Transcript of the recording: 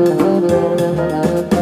Müzik